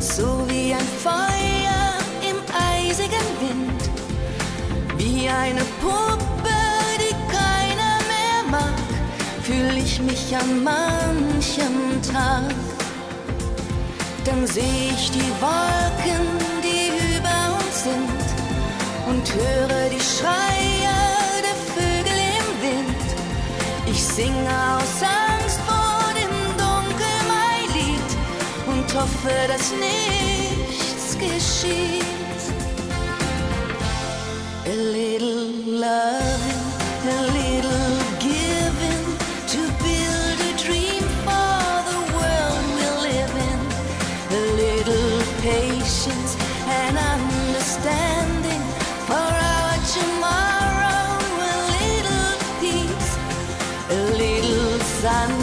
und so wie ein Feuer im eisigen Wind, wie eine Puppe, die keiner mehr mag, fühle ich mich an manchem Tag. Dann sehe ich die Wolken, die über uns sind und höre die Schreie der Vögel im Wind. Ich singe aus hoffe, dass nichts geschieht. A little loving, a little giving to build a dream for the world we live in. A little patience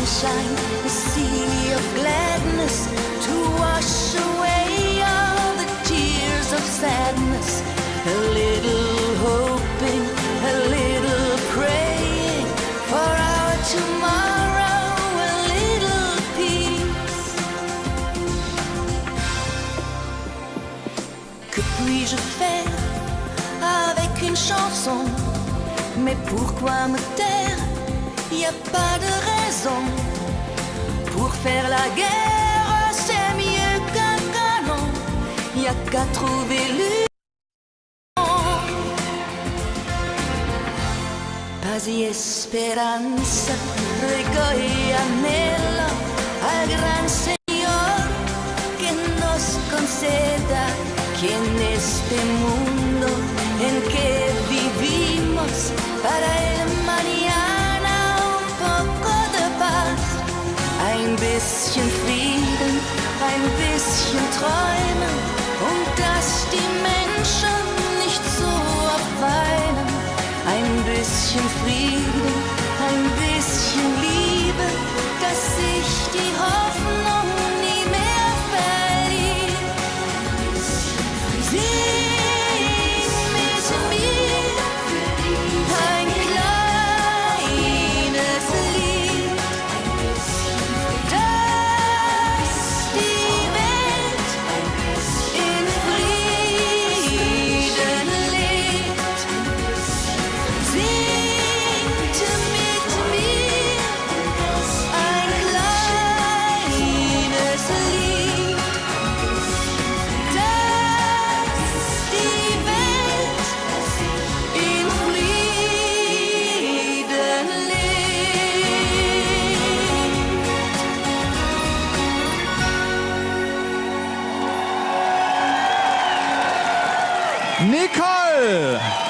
sunshine, a sea of gladness to wash away all the tears of sadness. A little hoping, a little praying for our tomorrow. A little peace. Que puis-je faire avec une chanson Mais pourquoi me taire Y a pas de Pour faire la guerre, c'est mieux qu'un canon. Y a qu'à trouver l'union. Paz y esperanza, ruego y anhelo al gran Señor que nos conceda que en este mundo en que vivimos para bisschen Frieden, ein bisschen Träumen und dass die Menschen nicht so oft weinen, ein bisschen Frieden, Nicole!